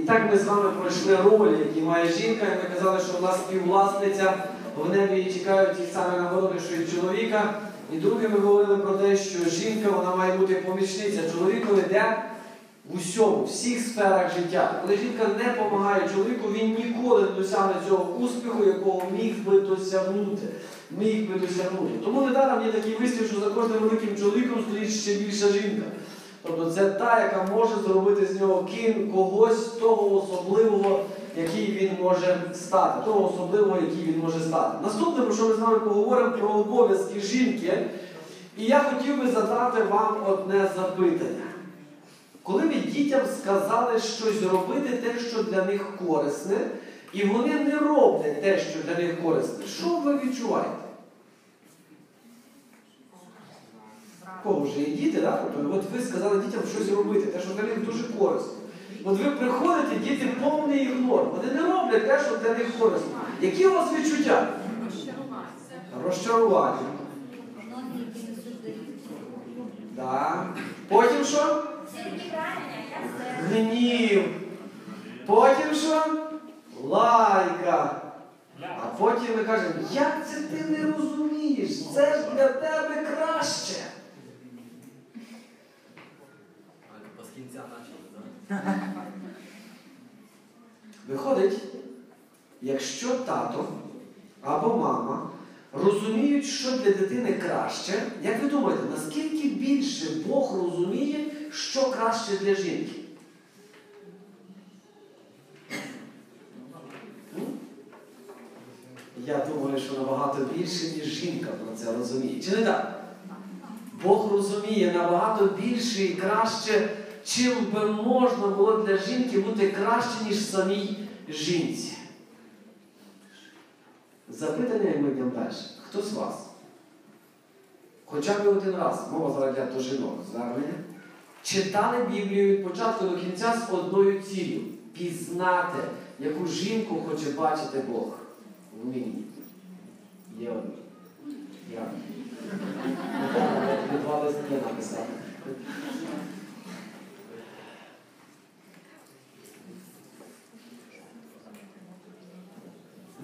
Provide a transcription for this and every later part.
І так ми з вами пройшли роль, які має жінка, і ми казали, що вона співвласниця, в небі її чекають ті самі нагороди, що і чоловіка. І друге, ми говорили про те, що жінка вона має бути помічниця. Чоловікові де в усьому, в всіх сферах життя. Коли жінка не допомагає чоловіку, він ніколи не досягне цього успіху, якого міг би досягнути. Міг би досягнути. Тому недаром є такий вислів, що за кожним великим чоловіком стоїть ще більша жінка. Тобто це та, яка може зробити з нього ким когось того особливого, який він може стати, того особливого, який він може стати. Наступне, про що ми з вами поговоримо, про обов'язки жінки. І я хотів би задати вам одне запитання. Коли ви дітям сказали щось робити, те, що для них корисне, і вони не роблять те, що для них корисне, що ви відчуваєте? Кого вже є діти, да? Тобто, от ви сказали дітям щось робити, те, що для них дуже корисно. От ви приходите, діти повний ігнор. Вони не роблять те, що для них корисно. Які у вас відчуття? Розчарування. Да. Потім що? Гнів. Потім що? Лайка. А потім ми кажемо, як це ти не розумієш? Це ж для тебе краще. А, З кінця почали, так? Виходить, якщо тато або мама розуміють, що для дитини краще, як ви думаєте, наскільки більше Бог розуміє, що краще для жінки? Я думаю, що набагато більше, ніж жінка про це розуміє. Чи не так? Бог розуміє набагато більше і краще, чим би можна було для жінки бути краще, ніж самій жінці. Запитання ми йдемо далі. Хто з вас? Хоча б один раз, мова зараз йде до жінок, звернення, читали Біблію від початку до кінця з одною ціллю пізнати, яку жінку хоче бачити Бог. В мені. Є одна. Я два листи написав.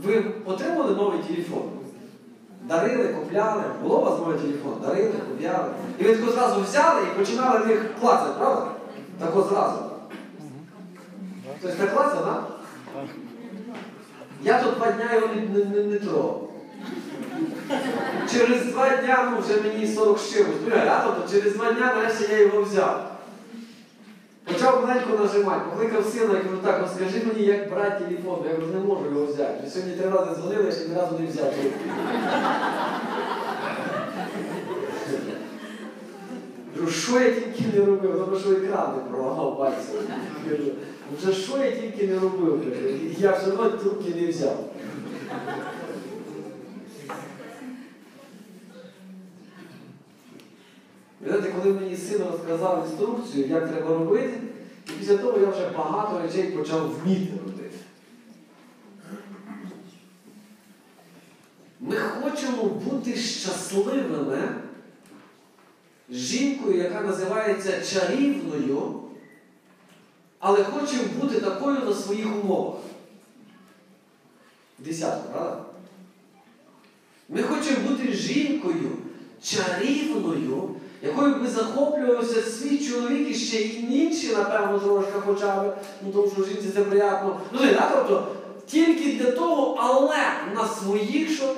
Ви отримали новий телефон? Дарили, купляли, було у вас новий телефон, дарили, купляли. І ви тако зразу взяли і починали них клацати, правда? Так зразу. Тобто так клацав, так? Я тут два дня його не, не, не, не трогав. Через два дня, ну вже мені 40 з. Ну, я, тобто через два дня нарешті я його взяв. Почав маленько нажимати, покликав сина, я кажу, так, розкажи мені, як брати телефон. Я кажу, не можу його взяти. Вже сьогодні три рази дзвонили, ще ні разу не взяв. Кажу, що я тільки не робив, тому що екран не пролагав пальцем. Вже що я тільки не робив, я все одно трубки не взяв. Ви знаєте, син розказав інструкцію, як треба робити, і після того я вже багато речей почав вміти робити. Ми хочемо бути щасливими жінкою, яка називається чарівною, але хочемо бути такою на своїх умовах. Десятку, правда? Ми хочемо бути жінкою чарівною, якою би захоплювався свій чоловік і ще й інші, напевно, трошки хоча б, ну тому що жінці це приємно. Ну, не, да, тобто, тільки для того, але на своїх що?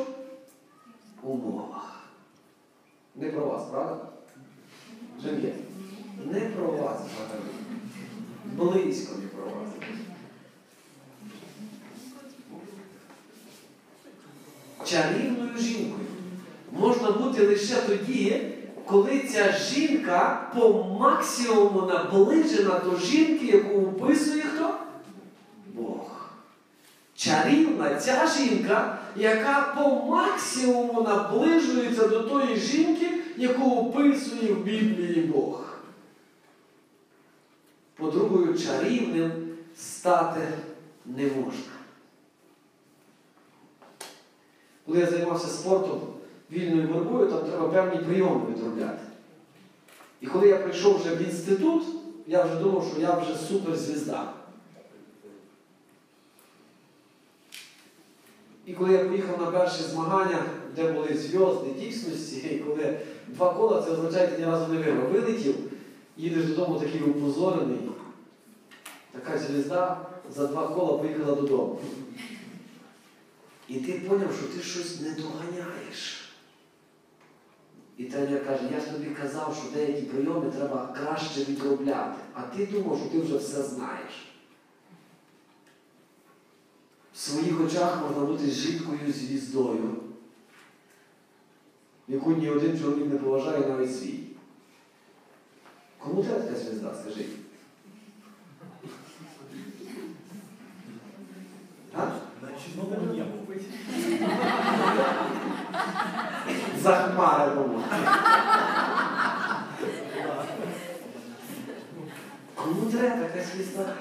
умовах. Не про вас, правда? Чи ні? Не про вас взагалі. Близько не про вас. Чарівною жінкою можна бути лише тоді, коли ця жінка по максимуму наближена до жінки, яку описує хто? Бог. Чарівна ця жінка, яка по максимуму наближується до тої жінки, яку описує в Біблії Бог. По-другою, чарівним стати не можна. Коли я займався спортом вільною моркою, там треба певні прийоми відробляти. І коли я прийшов вже в інститут, я вже думав, що я вже суперзвізда. І коли я поїхав на перші змагання, де були зв'язки дійсності, і коли два кола, це означає, ти ні разу не виграв. Вилетів, їдеш додому такий упозорений. Така звізда за два кола поїхала додому. І ти зрозумів, що ти щось не доганяєш. І тренер каже, я ж тобі казав, що деякі прийоми треба краще відробляти. А ти думав, що ти вже все знаєш. В своїх очах можна бути жінкою звіздою, яку ні один чоловік не поважає навіть свій. Кому треба така звізда, скажіть? А? Захмареному. Кому треба така звізда?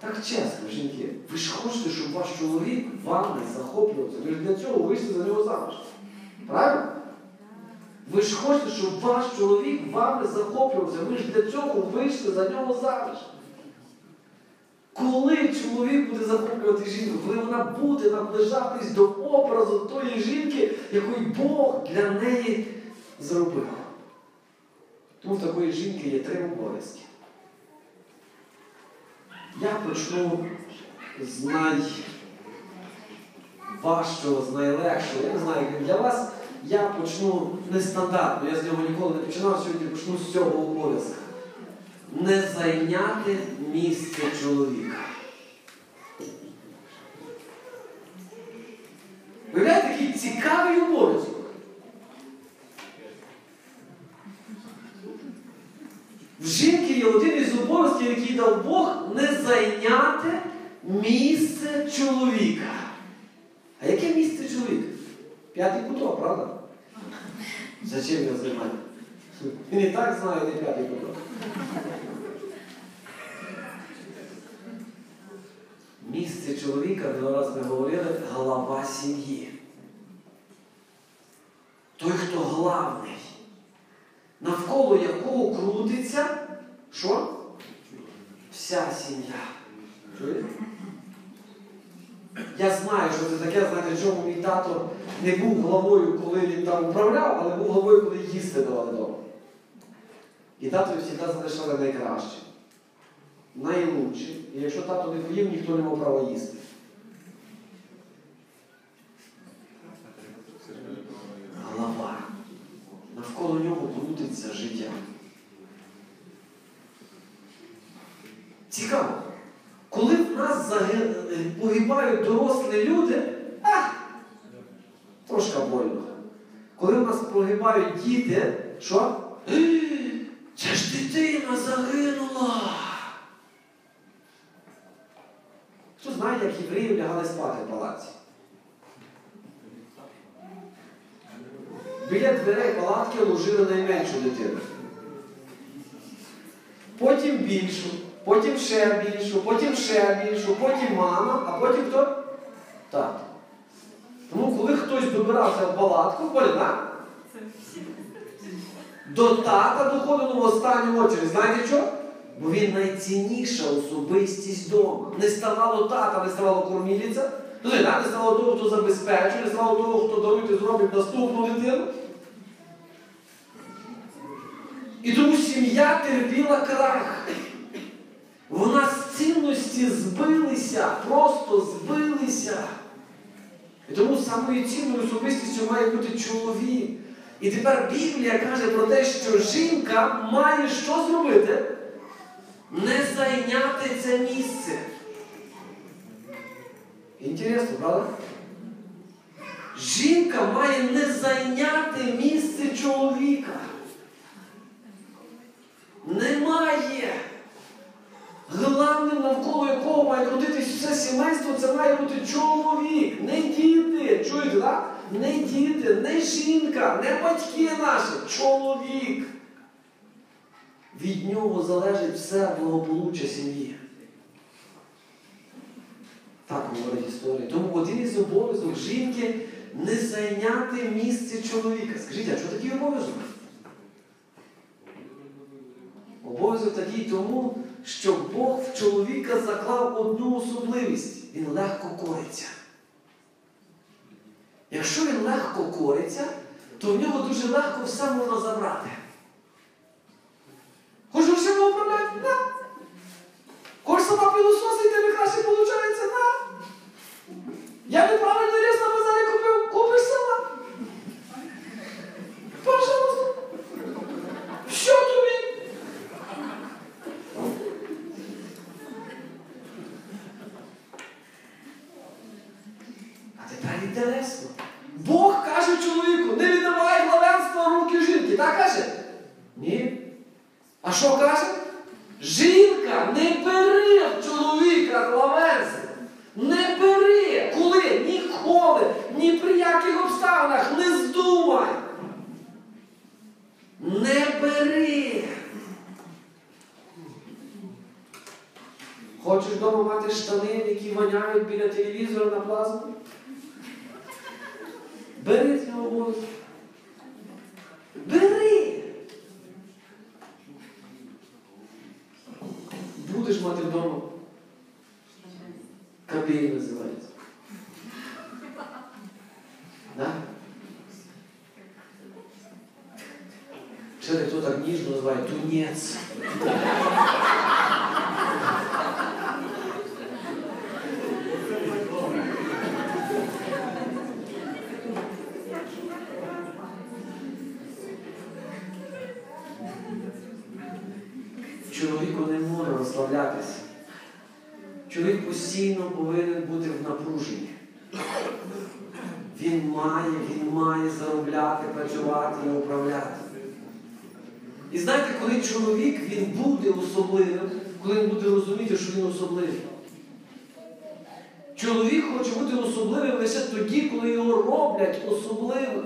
Так чесно, жінки, ви ж хочете, щоб ваш чоловік вами захоплювався. Ви ж для цього вийшли за нього заміж. Правильно? Ви ж хочете, щоб ваш чоловік вами захоплювався. Ви ж для цього вийшли за нього заміж. Коли чоловік буде захоплювати жінку, коли вона буде наближатись до образу тої жінки, який Бог для неї зробив. Тому в такої жінки є три обов'язки. Я почну з найважчого, з найлегшого. Я не знаю, як для вас. Я почну нестандартно, я з нього ніколи не починав, сьогодні почну з цього обов'язка. Не зайняти місце чоловіка. Виявляєте, такий цікавий обов'язок. В жінки є один із обов'язків, який дав Бог, не зайняти місце чоловіка. А яке місце чоловіка? П'ятий куток, правда? Зачем його займати? Він і так знає, де п'ятий куток. Місце чоловіка, ми раз ми говорили, голова сім'ї. Той, хто главний, навколо якого крутиться, що? Вся сім'я. Чуєте? Я знаю, що це таке, знаєте, чому мій тато не був главою, коли він там управляв, але був главою, коли їсти давали вдома. І татові завжди залишали найкраще, найлучше. І якщо тато не поїв, ніхто не мав права їсти. Навколо нього крутиться життя. Цікаво. Коли в нас погибають дорослі люди, а, трошки больно. Коли в нас погибають діти, що? Це ж дитина загинула. Хто знає, як євреї лягали спати в палаці? Біля дверей палатки ложили найменшу дитину. Потім більшу, потім ще більшу, потім ще більшу, потім мама, а потім хто? Тато. Тому коли хтось добирався в палатку, Поліна, до тата доходило в останню очередь. Знаєте що? Бо він найцінніша особистість вдома. Не ставало тата, не ставало корміліця, не ставало того, хто забезпечує, не ставало того, хто даруйте зробить наступну дитину. І тому сім'я терпіла крах. В нас цінності збилися, просто збилися. І тому самою цінною особистістю має бути чоловік. І тепер Біблія каже про те, що жінка має що зробити? Не зайняти це місце. Інтересно, правда? Жінка має не зайняти місце чоловіка. Немає. Главним, навколо якого має крутитись все сімейство, це має бути чоловік, не діти. Чуєте, так? Не діти, не жінка, не батьки наші, чоловік. Від нього залежить все благополуччя сім'ї. Так говорить історія. Тому один із обов'язок жінки не зайняти місце чоловіка. Скажіть, а що такий обов'язок? Обов'язок такий тому, що Бог в чоловіка заклав одну особливість. Він легко кориться. Якщо він легко кориться, то в нього дуже легко все можна забрати. Хочеш грошима управляти? На. Хочеш сама пилососити, тебе краще виходить? На. Я неправильно різ на базарі купив, купиш сама. Пожалуйста. А що каже? Жінка не бери в чоловіка главенство. Не бери. Коли? Ніколи, ні при яких обставинах не здумай. Не бери. Хочеш вдома мати штани, які воняють біля телевізора на плазму? Бери цього обов'язку. Бери. Будеш мати вдома. Кабель називається. Да? Ще хто так ніжно називає тунець. Чоловіку не може розслаблятися. Чоловік постійно повинен бути в напруженні. Він має, він має заробляти, працювати і управляти. І знаєте, коли чоловік він буде особливим, коли він буде розуміти, що він особливий. Чоловік хоче бути особливим лише тоді, коли його роблять особливим.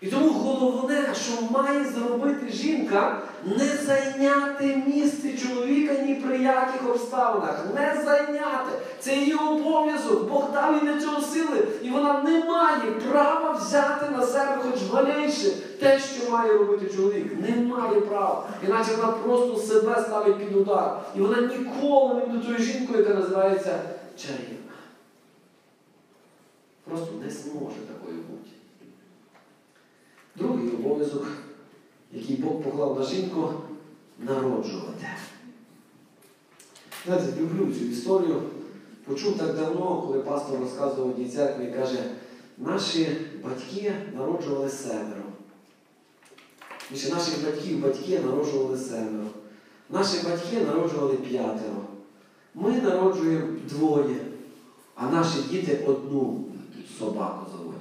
І тому головне, що має зробити жінка, не зайняти місце чоловіка ні при яких обставинах. Не зайняти. Це її обов'язок. Бог дав їй для цього сили. І вона не має права взяти на себе хоч малейше те, що має робити чоловік. Не має права. Іначе вона просто себе ставить під удар. І вона ніколи не буде тою жінкою, яка називається чарівна. Просто не зможе такою бути. Другий обов'язок, який Бог поклав на жінку, народжувати. Знаєте, люблю цю історію. Почув так давно, коли пастор розказував одній церкві і каже, наші батьки народжували семеро. І наших батьків батьки народжували семеро. Наші батьки народжували п'ятеро. Ми народжуємо двоє, а наші діти одну собаку заводять.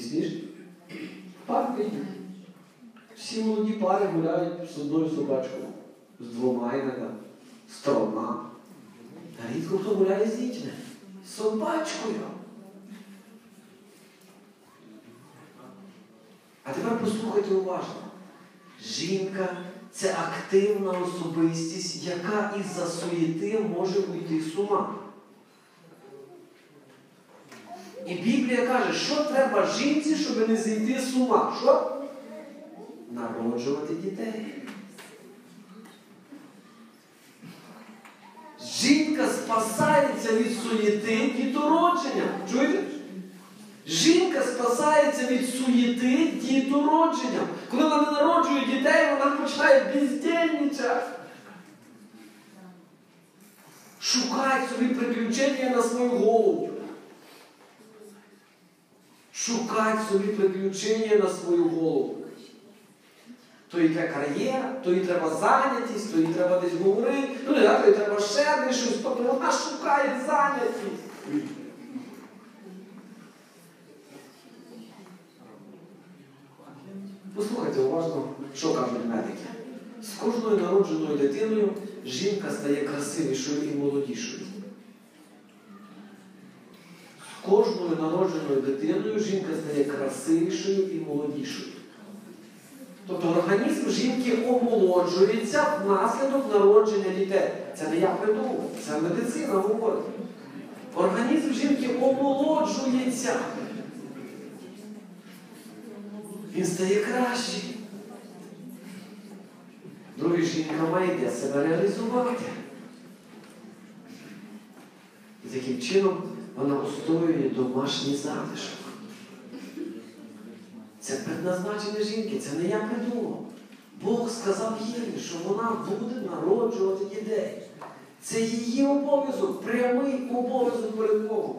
Смішно? Парки. Всі молоді пари гуляють з одною собачкою, з двома іноді, з трьома. Та рідко хто гуляє з дітьми. Собачкою. А тепер послухайте уважно. Жінка це активна особистість, яка із-за суєти може уйти з ума. І Біблія каже, що треба жінці, щоб не зійти з ума. Що? Народжувати дітей. Жінка спасається від суєти дітородження. Чуєте? Жінка спасається від суєти дітородження. Коли вона народжує дітей, вона починає бездельничати. Шукає собі приключення на свою голову. Шукати собі приключення на свою голову. То їй треба кар'єра, то їй треба зайнятість, то їй треба десь говорити, ну не то їй треба ще десь щось, тобто вона шукає зайнятість. Послухайте уважно, що кажуть медики. З кожною народженою дитиною жінка стає красивішою і молодішою. Кожною народженою дитиною жінка стає красивішою і молодішою. Тобто організм жінки омолоджується внаслідок народження дітей. Це не я придумав, це медицина говорить. Організм жінки омолоджується. він стає кращий. Друге, жінка має де себе реалізувати. І таким чином вона устоює домашній затишок. Це предназначення жінки, це не я придумав. Бог сказав Єві, що вона буде народжувати дітей. Це її обов'язок, прямий обов'язок перед Богом.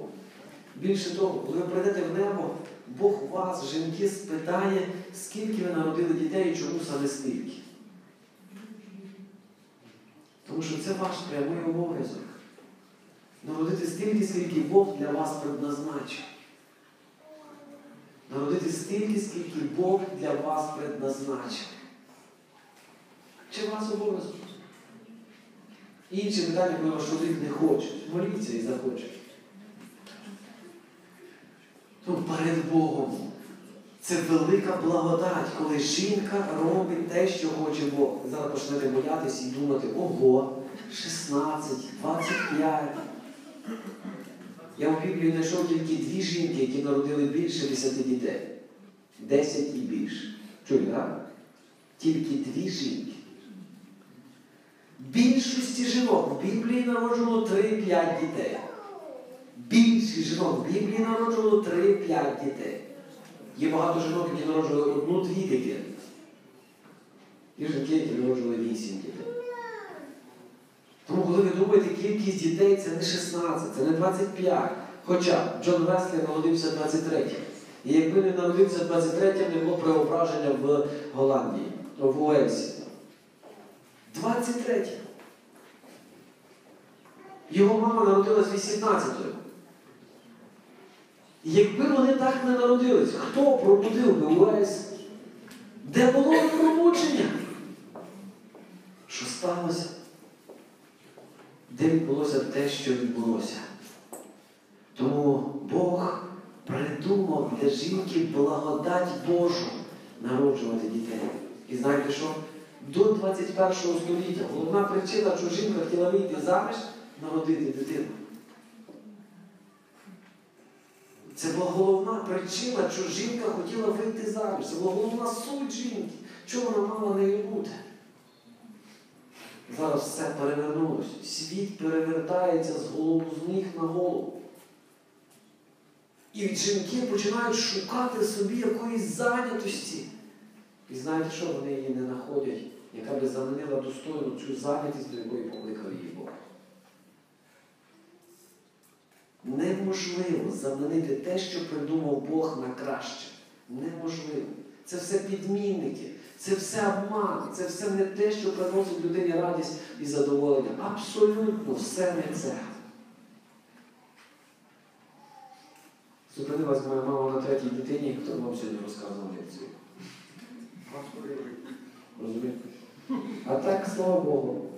Більше того, коли ви прийдете в небо, Бог вас, жінки, спитає, скільки ви народили дітей і чому саме стільки. Тому що це ваш прямий обов'язок. Народити стільки, скільки Бог для вас предназначив. Народити стільки, скільки Бог для вас предназначив. Чи вас обов'язок? Інші питання, коли ваш чоловік не хоче. Моліться і захоче. Ну, перед Богом. Це велика благодать, коли жінка робить те, що хоче Бог. Зараз почнете боятися і думати, ого, 16, 25. Я в Біблії знайшов тільки дві жінки, які народили більше 10 дітей. 10 і більше. Чуєте, так? Тільки дві жінки. Більшості жінок в Біблії народжувало 3-5 дітей. Більшість жінок в Біблії народжувало 3-5 дітей. Є багато жінок, які народжували одну-дві дітей. Є жінки, які народжували 8 дітей. Тому, коли ви думаєте, кількість дітей це не 16, це не 25. Хоча Джон Веслі народився 23. І якби не народився 23, не було преображення в Голландії, в Уельсі. 23. Його мама народилась 18-ю. Якби вони так не народились, хто пробудив би Уельс? Де було пробудження? Що сталося? Де відбулося те, що відбулося? Тому Бог придумав для жінки благодать Божу народжувати дітей. І знаєте що? До 21 століття головна причина, що жінка хотіла вийти заміж, народити дитину. Це була головна причина, що жінка хотіла вийти заміж. Це була головна суть жінки. Чого вона мала нею бути? Зараз все перевернулося. Світ перевертається з голову з ніг на голову. І жінки починають шукати собі якоїсь зайнятості. І знаєте що? Вони її не знаходять, яка би замінила достойну цю зайнятість, до якої покликав її Бог. Неможливо замінити те, що придумав Бог на краще. Неможливо. Це все підмінники, це все обман, це все не те, що приносить людині радість і задоволення. Абсолютно все не це. Зупинилась моя мама на третій дитині, хто вам сьогодні розказував лекцію. Розумієте? А так, слава Богу.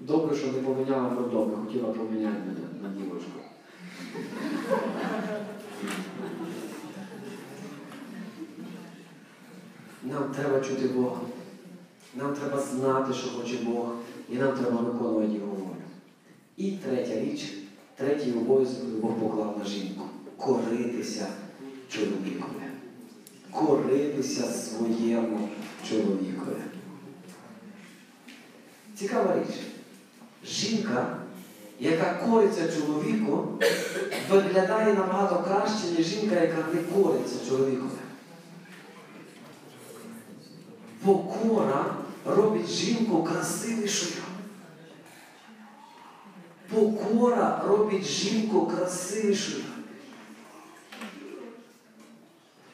Добре, що не поміняла роддоми, хотіла поміняти мене на дівочку. Нам треба чути Бога. Нам треба знати, що хоче Бог, і нам треба виконувати Його волю. І третя річ, третій обов'язок Бог поклав на жінку коритися чоловікові. Коритися своєму чоловікові. Цікава річ. Жінка, яка кориться чоловіку, виглядає набагато краще, ніж жінка, яка не кориться чоловікові. Покора робить жінку красивішою. Покора робить жінку красивішою.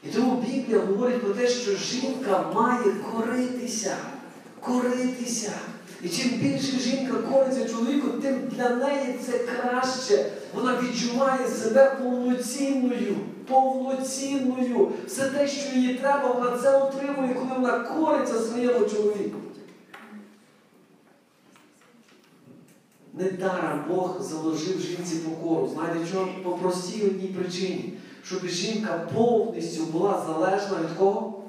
І тому Біблія говорить про те, що жінка має коритися. Коритися. І чим більше жінка кориться чоловіку, тим для неї це краще. Вона відчуває себе повноцінною. Повноцінною. Все те, що їй треба, вона це отримує, коли вона кориться своєму чоловіку. Недаром Бог заложив жінці покору. Знаєте чого? По простій одній причині. Щоб жінка повністю була залежна від кого?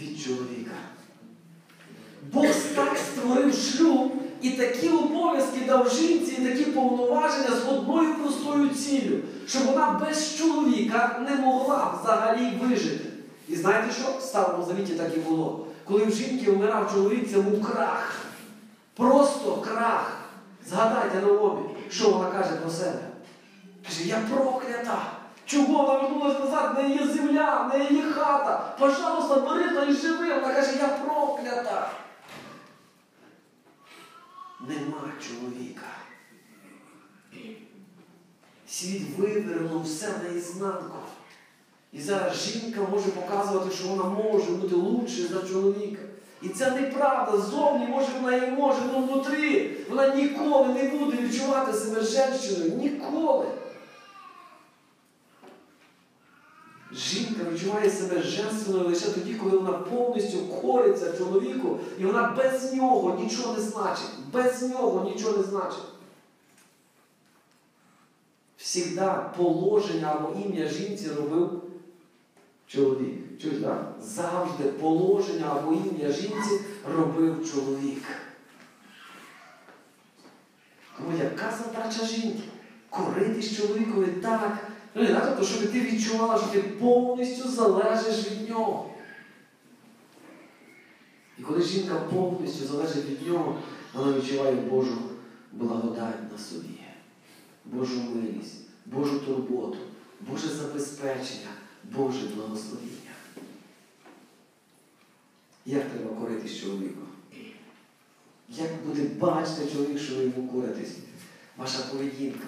Від чоловіка. Бог так створив шлюб і такі обов'язки дав жінці, і такі повноваження з одною простою ціллю, щоб вона без чоловіка не могла взагалі вижити. І знаєте що? В Старому Завіті так і було. Коли в жінки вмирав чоловік, це був крах. Просто крах. Згадайте на обі, що вона каже про себе. Каже, я проклята. Чого вона вернулась назад? В неї є земля, в неї є хата. Пожалуйста, бери та й живи. Вона каже, я проклята. Нема чоловіка. Світ вивернув все наізнанку. І зараз жінка може показувати, що вона може бути лучше за чоловіка. І це неправда. Зовні, може, вона і може, але внутрі вона ніколи не буде відчувати себе женщиною. Ніколи. Жінка відчуває себе женственною лише тоді, коли вона повністю кориться чоловіку, і вона без нього нічого не значить. Без нього нічого не значить. Всігда положення або ім'я жінці робив чоловік. Чуєш, так? Завжди положення або ім'я жінці робив чоловік. Тому яка задача жінки? Коритись чоловікові так. Тобто, щоб ти відчувала, що ти повністю залежиш від нього. І коли жінка повністю залежить від нього, вона відчуває Божу благодать на собі, Божу милість, Божу турботу, Боже забезпечення, Боже благословіння. Як треба коритись чоловіком? Як буде бачити чоловік, що ви йому коритесь? Ваша поведінка.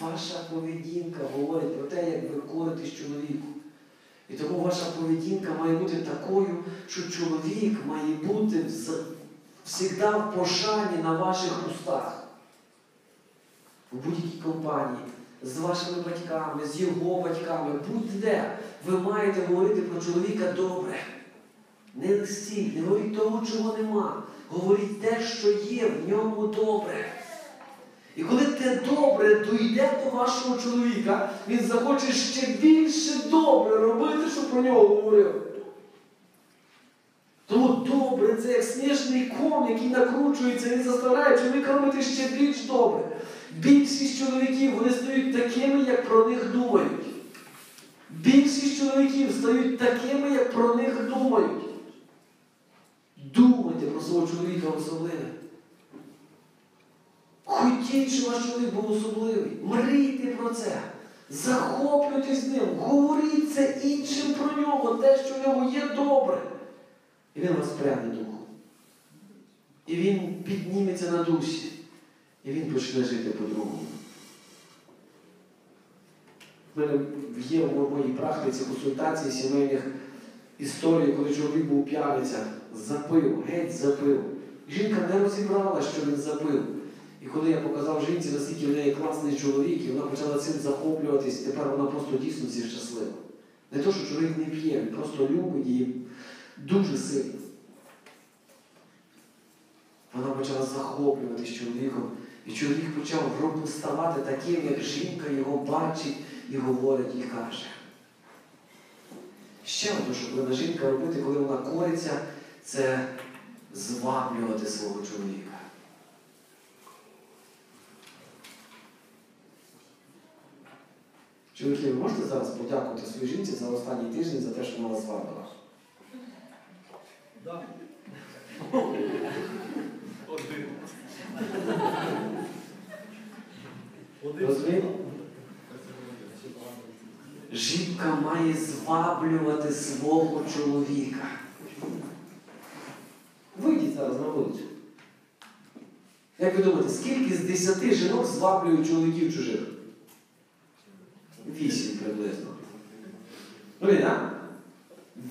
Ваша поведінка говорить про те, як ви коритесь чоловіку. І тому ваша поведінка має бути такою, що чоловік має бути завжди в пошані на ваших устах. У будь-якій компанії, з вашими батьками, з його батьками, будь-де ви маєте говорити про чоловіка добре. Не листіть, не говоріть того, чого нема. Говоріть те, що є, в ньому добре. І коли те добре дійде до вашого чоловіка, він захоче ще більше добре робити, щоб про нього говорив. Тому добре це як сніжний ком, який накручується, він заставляє чоловіка робити ще більш добре. Більшість чоловіків вони стають такими, як про них думають. Більшість чоловіків стають такими, як про них думають. Думайте про свого чоловіка особливе. Хотіть, щоб ваш чоловік був особливий. Мрійте про це. Захоплюйтесь ним, говоріть це іншим про нього, те, що в нього є добре. І він вас прягне духу. І він підніметься на душі. І він почне жити по-другому. В мене є в моїй практиці консультації сімейних історій, коли чоловік був п'яниця, запив, геть запив. Жінка не розібрала, що він запив. І коли я показав жінці, наскільки в неї класний чоловік, і вона почала цим захоплюватись, тепер вона просто дійсно всі щаслива. Не то, що чоловік не п'є, він просто любить її дуже сильно. Вона почала захоплюватись чоловіком, і чоловік почав ставати таким, як жінка його бачить і говорить, і каже. Ще одне, що повинна жінка робити, коли вона кориться, це зваблювати свого чоловіка. Чоловіки, ви можете зараз подякувати своїй жінці за останній тиждень за те, що вона вас звабила? Один. Жінка має зваблювати свого чоловіка. Вийдіть зараз на вулицю. Як ви думаєте, скільки з десяти жінок зваблюють чоловіків чужих? Вісім приблизно. Ну, і.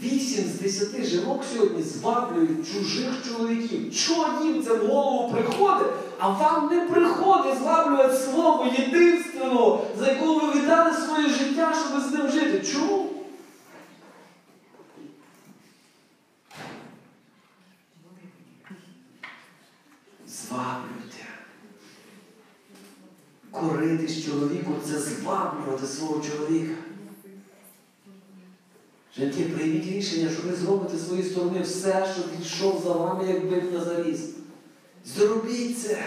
Вісім з десяти жінок сьогодні зваблюють чужих чоловіків. Чого їм це в голову приходить, а вам не приходить зваблювати свого єдинственного, за якого ви віддали своє життя, щоб з ним жити. Чому? Зваблюйте. Коритись чоловіку це зваблювати свого чоловіка. Жінки, рішення, що ви зробите з своєї сторони все, щоб він за вами, як бик на заріз. Зробіть це.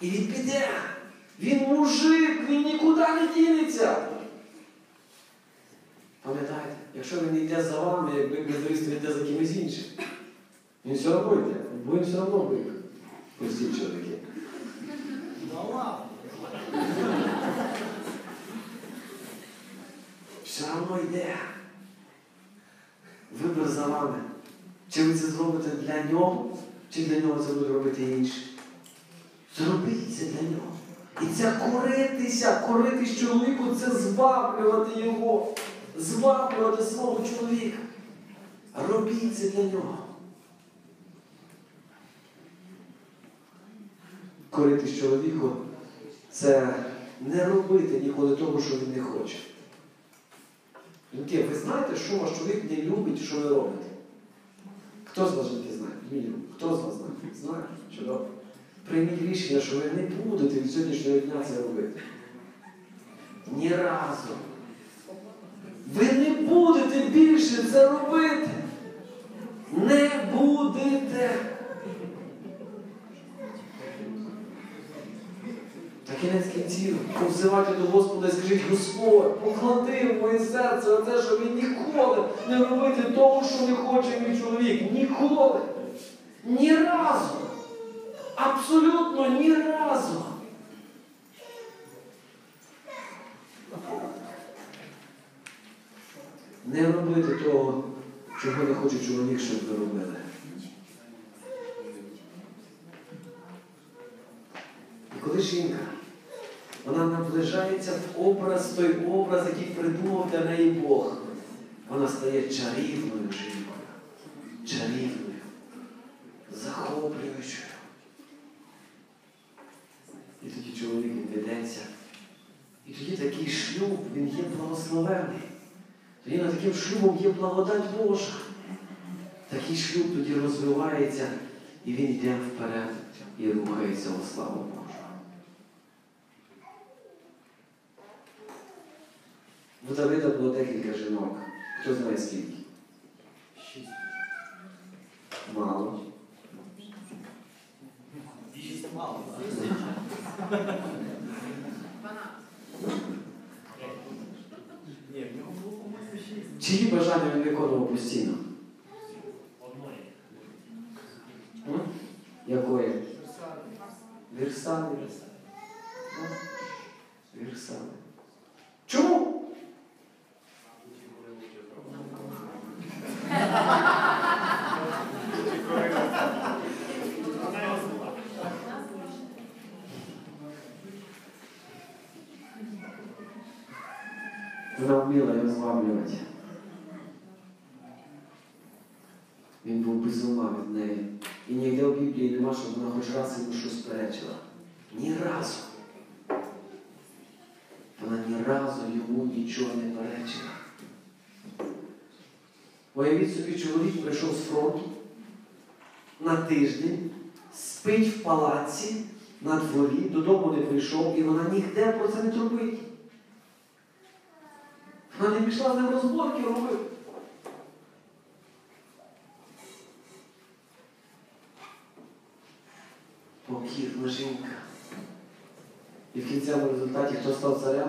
І він піде. Він мужик, він нікуди не дінеться. Пам'ятайте, якщо він не йде за вами, якби ви стоїте за кимось іншим. Він все одно йде, бо він все одно бик. Прості чоловіки. Ну. Все одно йде. Вибір за вами. Чи ви це зробите для нього, чи для нього це буде робити інші. Зробіть це для нього. І це коритися, коритись чоловіку це зваблювати його, зваблювати свого чоловіка. Робіть це для нього. Коритись чоловіку це не робити ніколи того, що він не хоче. Жінки, ви знаєте, що ваш чоловік не любить, що ви робите? Хто з вас жінки знає? Хто з вас знає? Знає? Чудово. Прийміть рішення, що ви не будете від сьогоднішнього дня це робити. Ні разу. Ви не будете більше це робити. Не будете. Кінець кінців, повзивайте до Господа і скажіть, Господь, поклади в моє серце оце, що він ніколи не робити того, що не хоче мій чоловік. Ніколи. Ні разу. Абсолютно ні разу. Не робити того, чого не хоче чоловік, щоб ви робили. І коли жінка, вона наближається в образ, той образ, який придумав для неї Бог, вона стає чарівною жінкою, чарівною, захоплюючою. І тоді чоловік він ведеться. І тоді такий шлюб, він є благословений. Тоді над таким шлюбом є благодать Божа. Такий шлюб тоді розвивається, і він йде вперед і рухається у славу Божу. У Давида було декілька жінок. Хто знає скільки? Шість. Мало. Шість мало, в нього було, по-моєму, шість. Чиї бажання він виконував постійно? Одної. М? Якої? Вірсали. Ну, Вірсали. Чому? Вона вміла його зваблювати. Він був без ума від неї. І ніде в Біблії нема, щоб вона хоч раз йому щось перечила. Ні разу. Вона ні разу йому нічого не перечила. Уявіть собі, чоловік прийшов з фронту на тиждень, спить в палаці на дворі, додому не прийшов, і вона ніде про це не трубить. Вона не пішла з ним розборки робити. покірна жінка. І в кінцевому результаті хто став царем?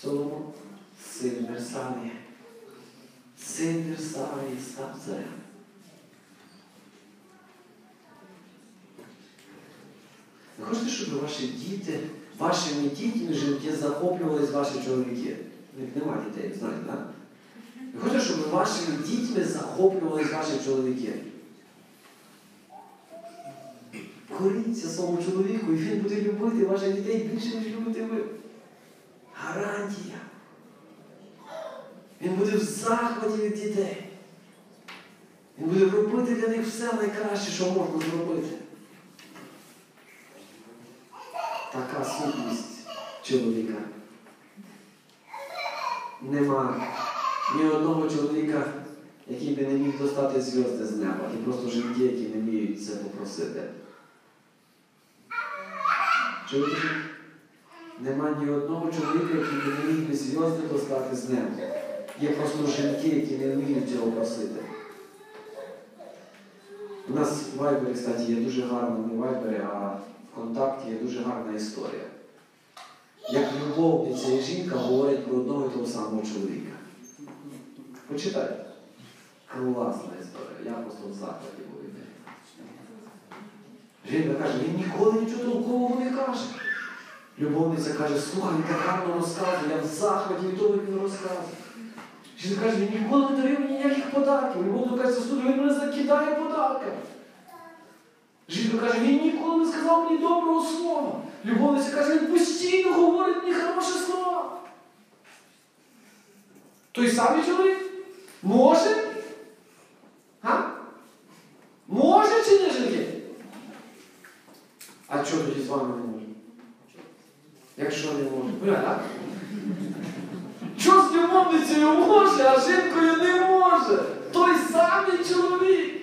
Соломон, син Версавії. Син Версавії став царем. Хочете, щоб ваші діти, вашими дітьми жінки захоплювались ваші чоловіки? У них немає дітей, знаєте, так? Ви хочете, щоб вашими дітьми захоплювались ваші чоловіки? Коріться своєму чоловіку, і він буде любити ваших дітей більше, ніж любите ви. Гарантія. Він буде в захваті від дітей. Він буде робити для них все найкраще, що можна зробити. Така сутність чоловіка. Нема ні одного чоловіка, який би не міг достати зв'язки з неба. І просто жінки, які не вміють це попросити. Чуєте? Нема ні одного чоловіка, який не міг би зв'язки достати з неба. Є просто жінки, які не вміють цього просити. У нас в Вайбері, кстати, є дуже гарна, не Вайбері, а контакті є дуже гарна історія. як любовниця і жінка говорять про одного і того самого чоловіка. Почитайте. Класна історія. Я просто в захваті був від. Жінка каже, він ніколи нічого толкового не каже. Любовниця каже, слухай, він так гарно розказує, я в захваті від того, як він розказує. Жінка каже, він ніколи не дарив мені ніяких подарків. Любовниця каже, слухай, він мене закидає подарками. Жінка каже, він ніколи не сказав мені доброго слова. Любовниця каже, він постійно говорить мені хороші слова. Той самий чоловік? Може? Га? Може чи не жінки? А чого тоді з вами не може? Якщо не може. Так? Що з любовницею може, а жінкою не може? Той самий чоловік.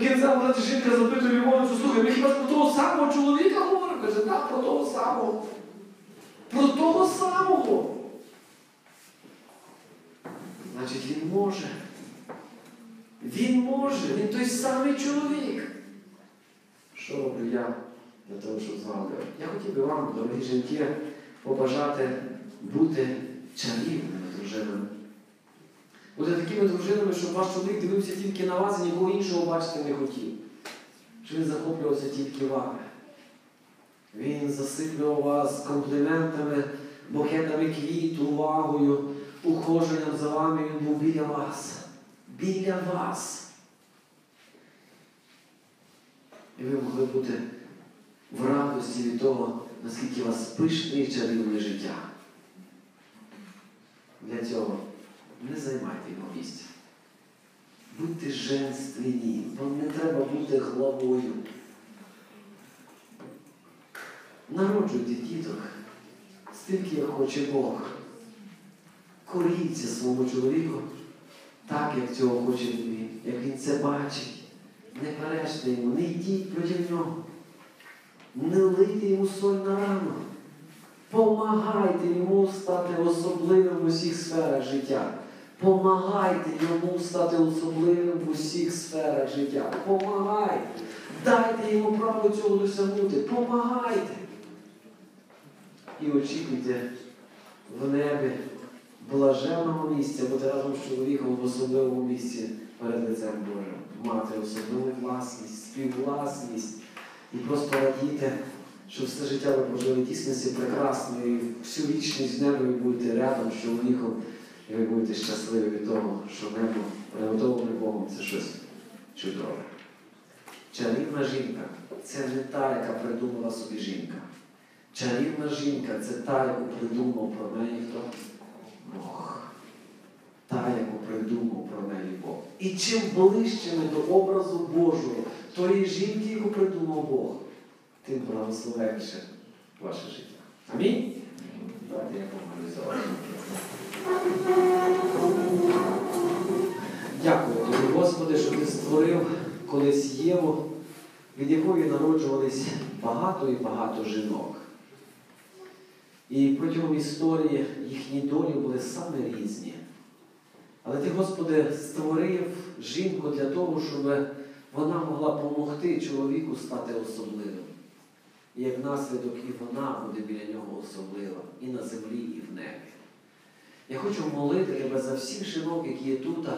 В вона жінка запитує любовницю, слухай, ми хіба про того самого чоловіка говоримо? Каже, так, про того самого. Про того самого. Значить, він може. Він може, він той самий чоловік. Що роблю я для того, щоб з вами? Я хотів би вам, дорогі жінки, побажати бути чарівними дружинами. Бути такими дружинами, щоб ваш чоловік дивився тільки на вас і нікого іншого бачити не хотів. Щоб він захоплювався тільки вами. Він засиплював вас компліментами, букетами квіт, увагою, ухоженням за вами. Він був біля вас. Біля вас. І ви могли бути в радості від того, наскільки у вас пишне і чарівне життя. Для цього не займайте його місця. Будьте женственні, вам не треба бути главою. Народжуйте діток стільки, як хоче Бог. Коріться своєму чоловіку так, як цього хоче він, як він це бачить. Не пережте йому, не йдіть проти нього. Не лийте йому соль на рану. Помагайте йому стати особливим в усіх сферах життя. Помагайте йому стати особливим в усіх сферах життя. Помагайте. Дайте йому право цього досягнути. Помагайте. І очікуйте в небі блаженного місця, бути разом з чоловіком в особливому місці перед лицем Божим. Мати особливу власність, співвласність і просто радіти, що все життя ви прожили тіснесі прекрасно і всю вічність небі ви будете рядом з чоловіком, і ви будете щасливі від того, що небо приготовлене Богом це щось чудове. Чарівна жінка це не та, яка придумала собі жінка. Чарівна жінка це та, яку придумав про неї хто? Бог. Та, яку придумав про неї Бог. І чим ближче ми до образу Божого, тої жінки, яку придумав Бог, тим благословенніше ваше життя. Амінь? Давайте я вас. Дякую тобі, Господи, що ти створив колись Єву, від якої народжувались багато і багато жінок. І протягом історії їхні долі були саме різні. Але ти, Господи, створив жінку для того, щоб вона могла допомогти чоловіку стати особливим. І як наслідок і вона буде біля нього особлива і на землі, і в небі. Я хочу молити тебе за всіх жінок, які є тут,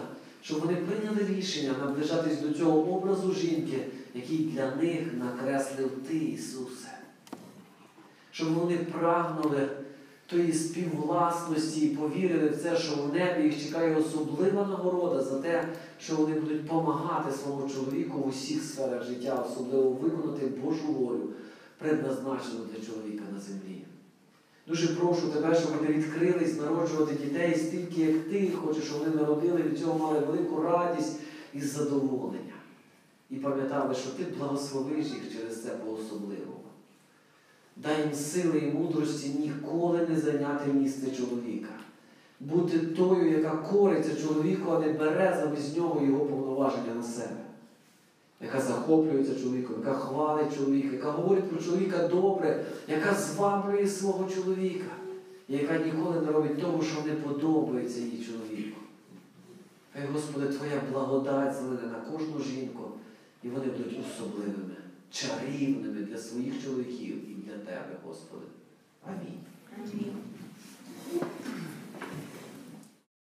щоб вони прийняли рішення наближатись до цього образу жінки, який для них накреслив Ти, Ісусе. Щоб вони прагнули тої співвласності і повірили в це, що в небі їх чекає особлива нагорода за те, що вони будуть допомагати своєму чоловіку в усіх сферах життя, особливо виконати Божу волю, предназначену для чоловіка на землі. Дуже прошу тебе, щоб вони відкрились народжувати дітей стільки, як ти хочеш, щоб вони народили, від цього мали велику радість і задоволення. І пам'ятали, що ти благословиш їх через це по-особливому. Дай їм сили і мудрості ніколи не зайняти місце чоловіка. Бути тою, яка кориться чоловіку, а не бере замість нього його повноваження на себе. Яка захоплюється чоловіком, яка хвалить чоловіка, яка говорить про чоловіка добре, яка зваблює свого чоловіка, яка ніколи не робить того, що не подобається її чоловіку. Хай, Господи, Твоя благодать злине на кожну жінку, і вони будуть особливими, чарівними для своїх чоловіків і для Тебе, Господи. Амінь. Амінь.